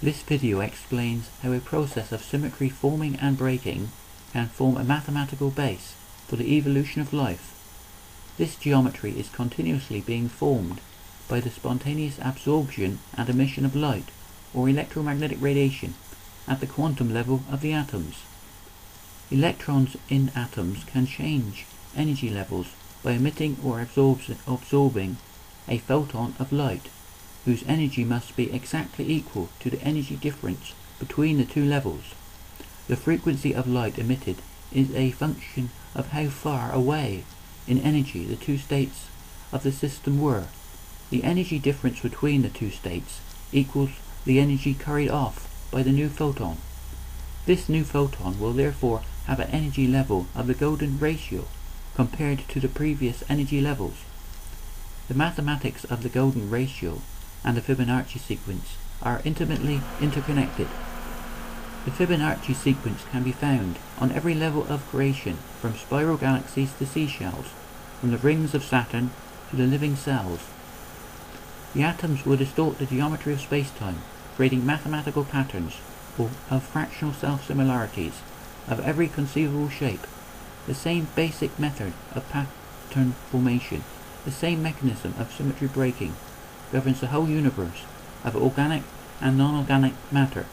This video explains how a process of symmetry forming and breaking can form a mathematical base for the evolution of life. This geometry is continuously being formed by the spontaneous absorption and emission of light or electromagnetic radiation at the quantum level of the atoms. Electrons in atoms can change energy levels by emitting or absorbing a photon of light whose energy must be exactly equal to the energy difference between the two levels. The frequency of light emitted is a function of how far away in energy the two states of the system were. The energy difference between the two states equals the energy carried off by the new photon. This new photon will therefore have an energy level of the golden ratio compared to the previous energy levels. The mathematics of the golden ratio and the Fibonacci sequence are intimately interconnected. The Fibonacci sequence can be found on every level of creation from spiral galaxies to seashells, from the rings of Saturn to the living cells. The atoms will distort the geometry of spacetime, creating mathematical patterns of fractional self-similarities of every conceivable shape, the same basic method of pattern formation, the same mechanism of symmetry breaking, governs the whole universe of organic and non-organic matter.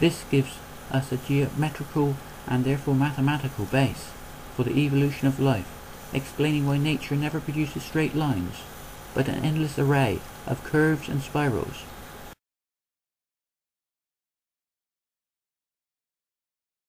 This gives us a geometrical and therefore mathematical base for the evolution of life, explaining why nature never produces straight lines, but an endless array of curves and spirals.